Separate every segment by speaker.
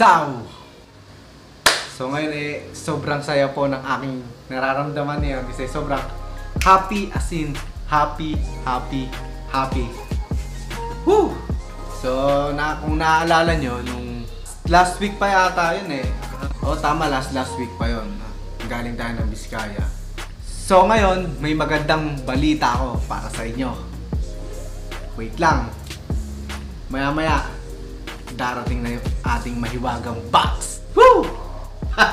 Speaker 1: kalusaw! So ngayon eh, sobrang saya po ng aking nararamdaman ngayon kasi sobrang happy as in happy, happy, happy. Woo! So, na, kung naaalala nyo, nung last week pa yata yun eh. O tama, last last week pa yun. Galing tayo ng Biskaya. So ngayon, may magandang balita ako para sa inyo. Wait lang. Maya maya, darating na yung ating mahiwagang box. Woo!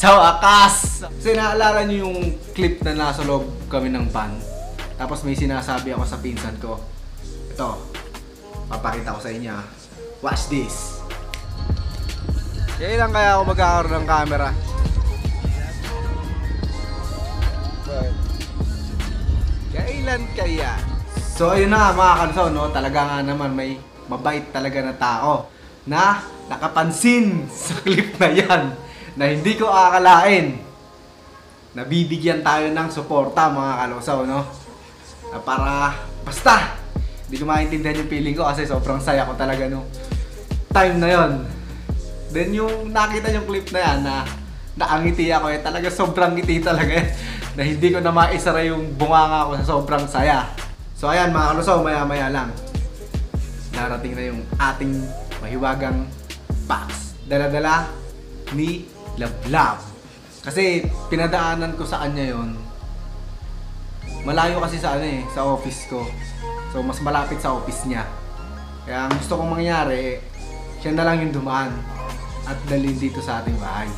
Speaker 1: sa wakas! Kasi naalala nyo yung clip na nasa loob kami ng van. Tapos may sinasabi ako sa pinsan ko. Ito, papakita ko sa inyo. ah. Watch this. Kailan kaya ako magkakaroon ng camera? Kailan kaya? So ayun na mga kalusaw, no? talaga nga naman may mabait talaga na tao na nakapansin sa clip na yan na hindi ko akalain nabibigyan tayo ng suporta mga kalusaw, no? Na para, basta, hindi ko maintindihan yung feeling ko kasi sobrang saya ko talaga no time na yon. Then yung nakita yung clip na yan na nakangiti ako eh, talaga sobrang ngiti talaga eh, na hindi ko na maisara yung bunganga ko sa sobrang saya. So ayan mga kalusaw, maya maya lang. Darating na yung ating mahiwagang box. Dala-dala ni Lablab. Kasi pinadaanan ko sa kanya yon. Malayo kasi sa ano eh, sa office ko. So mas malapit sa office niya. Kaya ang gusto kong mangyari, siya na lang yung dumaan at dalhin dito sa ating bahay.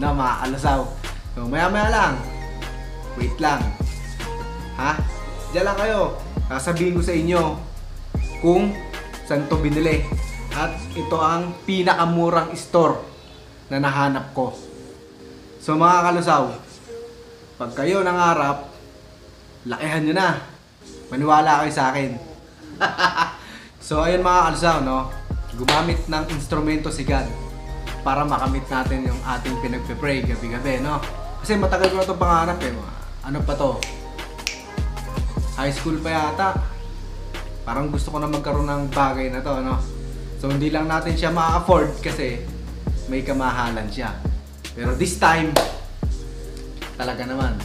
Speaker 1: Na mga kalasaw. So maya maya lang. Wait lang. Ha? Diyan lang kayo. Sasabihin ko sa inyo kung saan to binili. At ito ang pinakamurang store na nahanap ko. So mga kalusaw, pag kayo nangarap, lakihan nyo na. Maniwala kayo sa akin. so ayun mga kalusaw, no? Gumamit ng instrumento si God para makamit natin yung ating pinagpe-pray gabi-gabi, no? Kasi matagal ko na itong pangarap eh. Ano pa to? High school pa yata. Parang gusto ko na magkaroon ng bagay na to, no? So hindi lang natin siya ma-afford kasi may kamahalan siya. Pero this time, talaga naman,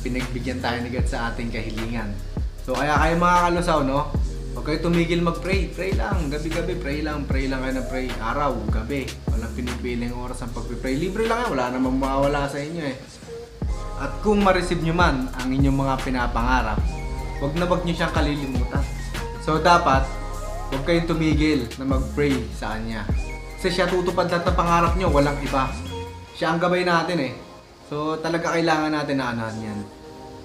Speaker 1: pinagbigyan tayo ni God sa ating kahilingan. So kaya kayo mga kalusaw, no? Huwag kayo tumigil mag-pray. Pray lang. Gabi-gabi, pray lang. Pray lang kayo na pray. Araw, gabi. Walang pinipiling oras ang pagpipray. Libre lang yan. Wala namang mawawala sa inyo eh. At kung ma-receive nyo man ang inyong mga pinapangarap, huwag na wag nyo siyang kalilimutan. So dapat, huwag kayong tumigil na mag-pray sa Kanya. Kasi siya tutupad lahat ng pangarap nyo, walang iba. Siya ang gabay natin eh. So talaga kailangan natin na anahan yan.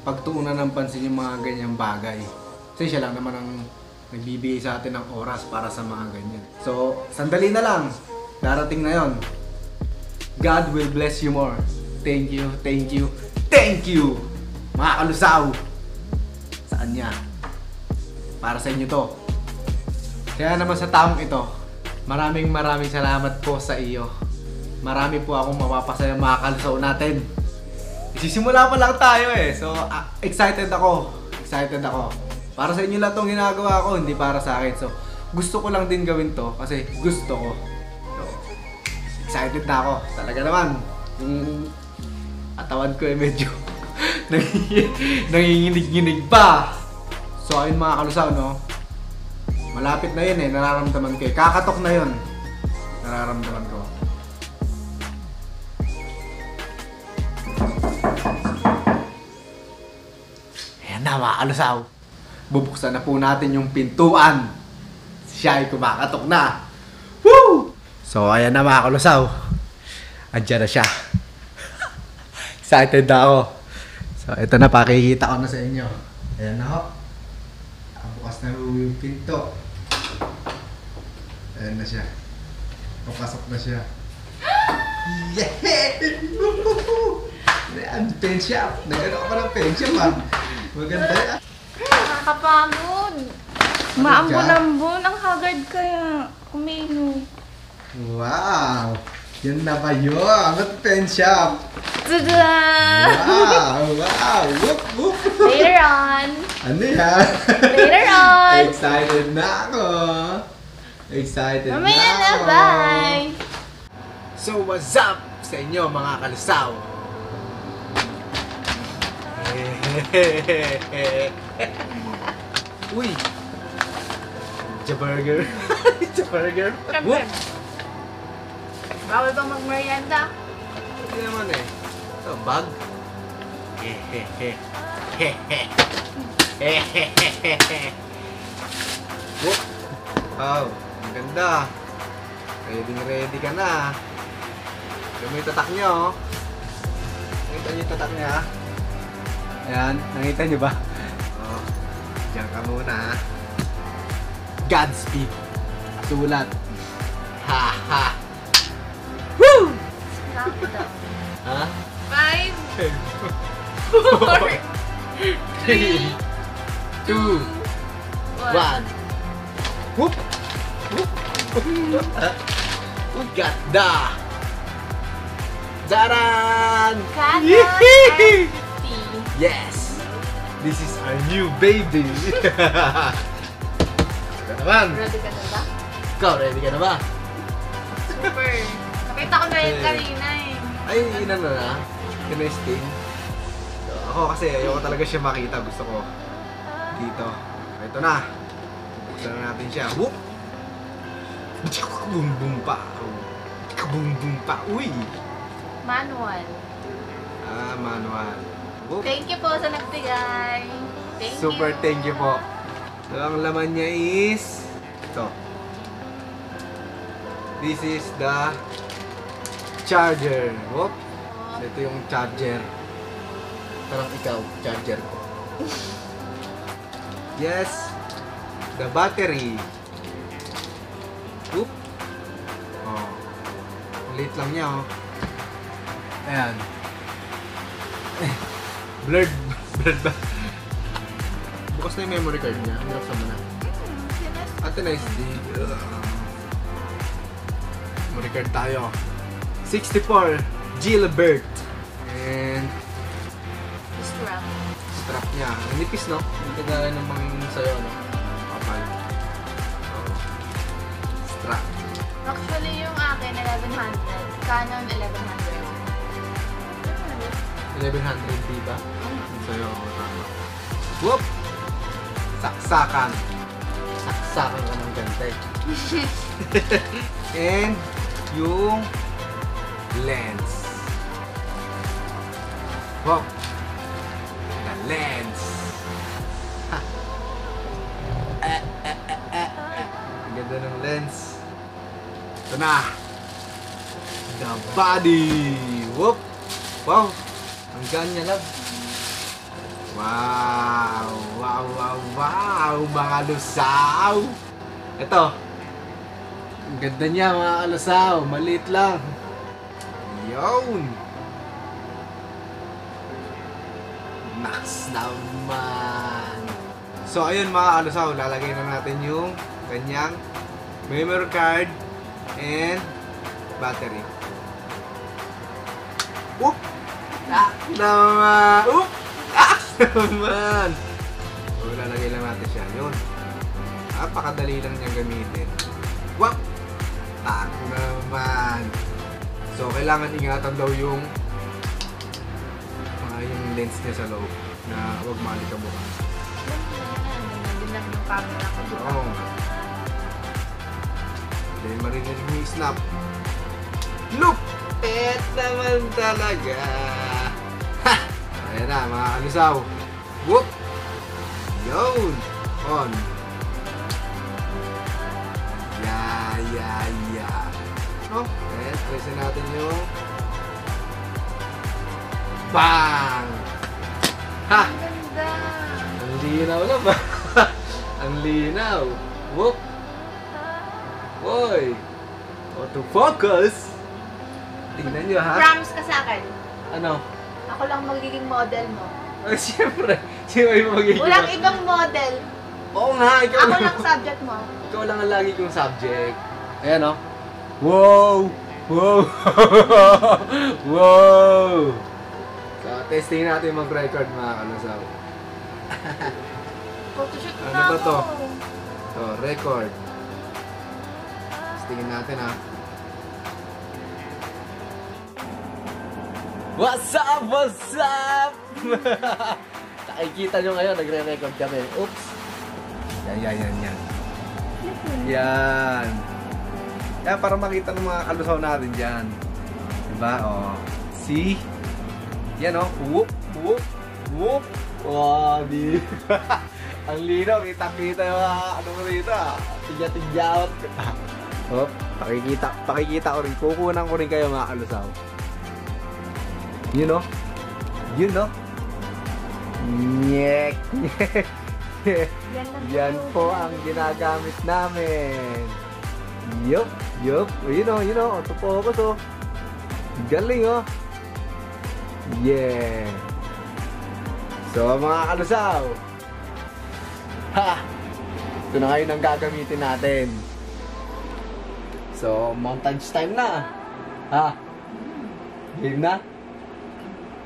Speaker 1: Pagtuunan ng pansin yung mga ganyang bagay. Kasi siya lang naman ang nagbibigay sa atin ng oras para sa mga ganyan. So, sandali na lang. Darating na yon. God will bless you more. Thank you, thank you, thank you! Mga kalusaw! Saan niya? Para sa inyo to. Kaya naman sa taong ito, maraming maraming salamat po sa iyo. Marami po akong mapapasaya mga kalusaw natin. Isisimula pa lang tayo eh. So, ah, excited ako. Excited ako. Para sa inyo lang itong ginagawa ko, hindi para sa akin. So, gusto ko lang din gawin to kasi gusto ko. So, excited na ako. Talaga naman. Yung atawan ko eh medyo nanginginig-nginig pa. So, ayun mga kalusaw, no? Malapit na yun eh, nararamdaman ko eh. Kakatok na yun. Nararamdaman ko. Ayan na mga kalusaw. Bubuksan na po natin yung pintuan. Siya ay kumakatok na. Woo! So, ayan na mga kalusaw. Andiyan na siya. Excited na ako. So, ito na, pakikita ko na sa inyo. Ayan na ho. Nakabukas na yung pinto. Ayan na siya. Papasok na siya. Yeah! Ayan, pen shop. Nagano ka pa ng pen shop ah. Maganda yan.
Speaker 2: Nakakapagod. Maambon-ambon. Ang hagard kaya. Kumino.
Speaker 1: Wow! Yan na ba yun? Ba't pen shop?
Speaker 2: Tada!
Speaker 1: Wow! Wow! Whoop! Whoop!
Speaker 2: Later on.
Speaker 1: Ano yan?
Speaker 2: Later on.
Speaker 1: Excited na ako! Excited
Speaker 2: Mamaya
Speaker 1: na
Speaker 2: na,
Speaker 1: ako!
Speaker 2: bye.
Speaker 1: So what's up sa inyo mga kalusaw? Uy! Jaburger. Jaburger.
Speaker 2: Siyempre. Bawal bang mag-merienda?
Speaker 1: Hindi naman eh. Ito, bag. Hehehe. Hehehe. Whoop. Wow, ang ganda. Ready ready ka na. Yung may tatak niyo, oh. Nakita niyo yung tatak niya? Ayan, nakita niyo ba? Oh, diyan ka muna, ha? Godspeed. Sulat. Ha, ha. Woo! Ha?
Speaker 2: Five, four,
Speaker 1: Three, two,
Speaker 2: one.
Speaker 1: Zaran!
Speaker 2: Canon
Speaker 1: Yee-hee!
Speaker 2: M50.
Speaker 1: Yes! This is our new baby! Ito naman!
Speaker 2: Ready ka na ba?
Speaker 1: Ikaw, ready ka na ba?
Speaker 2: Super. Nakita ko na yun
Speaker 1: Eh.
Speaker 2: kanina eh.
Speaker 1: Ay, inan na na. Tinesting. So, ako kasi ayoko talaga siya makita. Gusto ko dito. Ito na. Buksan na natin siya. Whoop! Kabum bum pa. Kabum bum pa. Uy!
Speaker 2: Manual.
Speaker 1: Ah, manual. Whoop.
Speaker 2: Thank you po sa nagbigay. Thank
Speaker 1: Super
Speaker 2: you.
Speaker 1: thank you po. So, ang laman niya is ito. This is the charger. Whoop!
Speaker 2: Oh,
Speaker 1: Ito yung charger. Parang ikaw, charger ko. yes, the battery. Oop. Oh. Ang liit lang niya, oh. Ayan. Blurred. Blurred ba? Bukas na yung memory card niya. Binuksan mo na.
Speaker 2: hmm, sinas-
Speaker 1: Ate na SD. Memory card tayo. 64 Gilbert. And
Speaker 2: Strap.
Speaker 1: strap niya. Ang nipis, no? Hindi kagaya ng mga sa'yo, no?
Speaker 2: Actually, yung akin, 1100. Canon 1100.
Speaker 1: 1100 di ba? Yung sa'yo, oo, tama. Whoop! Saksakan. Saksakan ka ng gante. And yung lens. Wow! The lens. Ha. Eh, eh, eh, eh, eh. Ang ganda ng lens. Ito na. The body. Whoop! Wow! Ang ganya love. Wow! Wow, wow, wow! Mga lusaw! Ito. Ang ganda niya mga kalusaw. Maliit lang. Yun! Max naman! So ayun mga kalusaw, lalagay na natin yung kanyang memory card and battery. Oop! Tak naman! Oop! Tak naman! So lalagay lang natin siya. Yun. Napakadali lang niyang gamitin. Wap! Tak naman! So, kailangan ingatan daw yung mga yung lens niya sa loob na huwag malikabukan.
Speaker 2: Nandun lang yung camera ko.
Speaker 1: Oo. Hindi marinig mo yung snap. Look! Et naman talaga! Ha! Ayan na, mga kalusaw. Whoop! Yun! On! Yeah, yeah, yeah. Oh, ayan, presin natin yung Bang! Ha!
Speaker 2: Ang ganda.
Speaker 1: Ang linaw na ba? Ang linaw. Whoop! Boy! Autofocus! Tingnan nyo ha?
Speaker 2: Promise ka sa akin.
Speaker 1: Ano?
Speaker 2: Ako lang magiging model mo.
Speaker 1: Ay, siyempre. Sino yung magiging?
Speaker 2: Walang ibang model.
Speaker 1: Oo nga, ikaw
Speaker 2: Ako
Speaker 1: lang.
Speaker 2: subject mo.
Speaker 1: Ikaw lang ang lagi kong subject. Ayan o. Wow! Wow! wow! So, testing natin mag-record mga kalusaw.
Speaker 2: Photoshoot
Speaker 1: Ano
Speaker 2: na
Speaker 1: ba
Speaker 2: ako.
Speaker 1: to? So, record. Tingin natin ha. What's up? What's up? Nakikita nyo ngayon, nagre-record kami. Oops. Yan, yan, yan, yan. Yan. Yan, para makita ng mga kalusaw natin dyan. Diba? O. See? Yan o. Whoop, whoop, whoop. Wow, di. Ang linaw, kita-kita yung mga ano mo rito ah. Tigya-tigyawat. Oh, pakikita, pakikita ko rin. Kukunan ko rin kayo mga kalusaw. Yun o. Yun o. Nyek.
Speaker 2: Yan lang
Speaker 1: Yan po ang ginagamit namin. Yup, yup. Yun o, yun o. Ito po ako to. Galing o. Yeah. So, mga kalusaw. Ha! Ito na ngayon ang gagamitin natin. So, montage time na. Ha? Game na?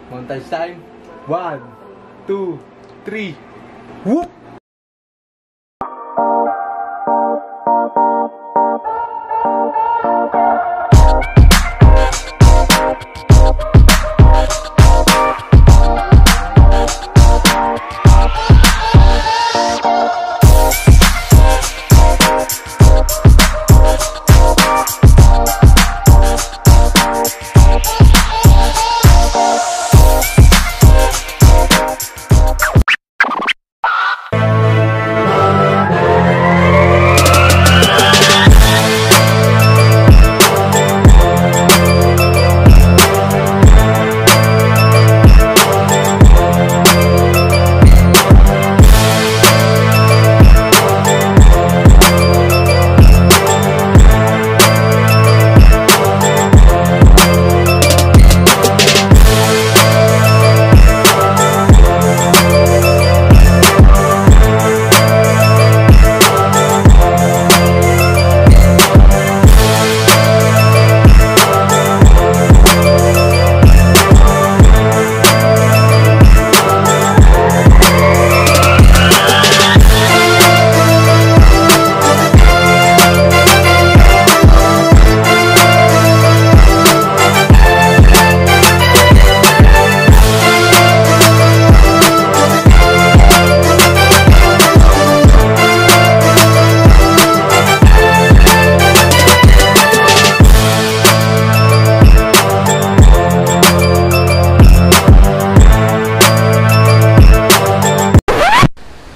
Speaker 1: Montage time. One, two, three. Whoop!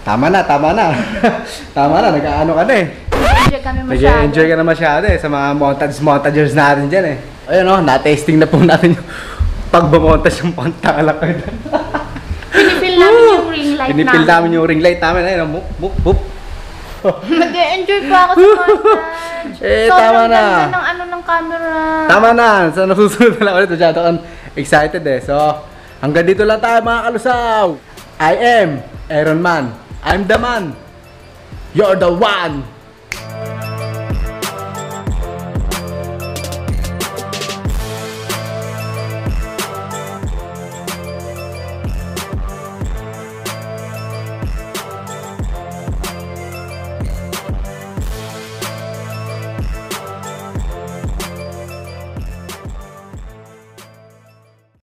Speaker 1: Tama na, tama na. tama na, nag-ano ka na eh.
Speaker 2: Enjoy kami masyado.
Speaker 1: Nag-enjoy ka na masyado eh sa mga montage-montagers natin dyan eh. Ayun oh, na-testing na po natin yung pagbamontage yung pantalak ko.
Speaker 2: Pinipil namin yung ring light
Speaker 1: Pinipil namin yung ring light namin. Ayun, oh, boop, boop, boop.
Speaker 2: Nag-enjoy pa ako sa montage.
Speaker 1: Eh,
Speaker 2: Sobrang
Speaker 1: tama na.
Speaker 2: ganda ng ano ng camera.
Speaker 1: Tama na. So, nasusunod na lang ulit. Masyado kang excited eh. So, hanggang dito lang tayo mga kalusaw. I am Iron Man. I'm the man. You're the one.